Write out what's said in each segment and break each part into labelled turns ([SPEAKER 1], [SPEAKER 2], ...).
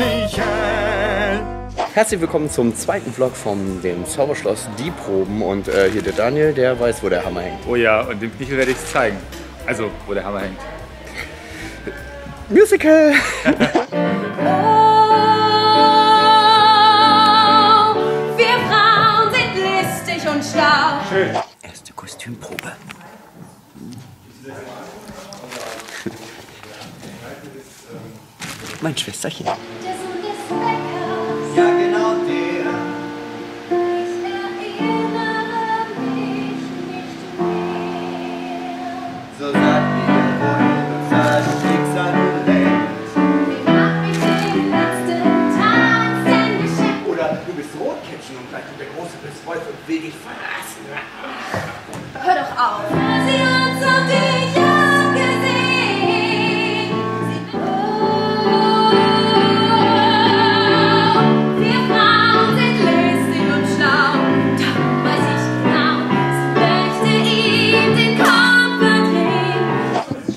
[SPEAKER 1] Michael.
[SPEAKER 2] Herzlich willkommen zum zweiten Vlog von dem Zauberschloss Die Proben und äh, hier der Daniel, der weiß, wo der Hammer hängt.
[SPEAKER 3] Oh ja, und dem Michel werde ich es zeigen. Also, wo der Hammer hängt.
[SPEAKER 2] Musical!
[SPEAKER 4] Wir Frauen sind listig und schlau.
[SPEAKER 2] Erste Kostümprobe. mein Schwesterchen.
[SPEAKER 1] Ja, genau der.
[SPEAKER 4] Ich erinnere mich nicht mehr.
[SPEAKER 1] So sag mir, wo du das Schicksal du lebst.
[SPEAKER 4] Wie hab ich den letzten Tag geschenkt?
[SPEAKER 1] Oder du bist Rotkäppchen und gleich kommt der große Wolf und will dich verlassen.
[SPEAKER 4] Hör doch auf.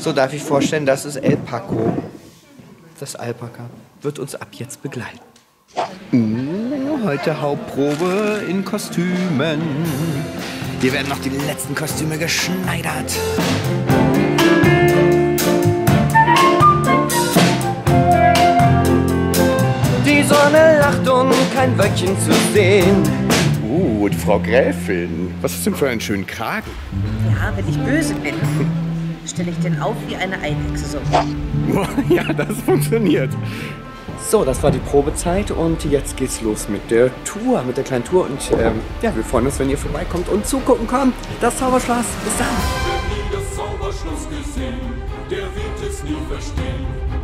[SPEAKER 2] So darf ich vorstellen, das ist El Paco. Das Alpaka wird uns ab jetzt begleiten. Mm, Heute Hauptprobe in Kostümen. Hier werden noch die letzten Kostüme geschneidert. Die Sonne lacht und kein Wölkchen zu sehen. Uh, die Frau Gräfin. Was ist denn für einen schönen Kragen?
[SPEAKER 5] Ja, wenn ich böse bin, stelle ich den auf wie eine Eidechse so.
[SPEAKER 2] Ja, das funktioniert. So, das war die Probezeit und jetzt geht's los mit der Tour, mit der kleinen Tour. Und ähm, ja, wir freuen uns, wenn ihr vorbeikommt und zugucken kommt. Das Zauberschloss. Bis dann.
[SPEAKER 6] nie das Zauberschloss gesehen, der wird es nie verstehen.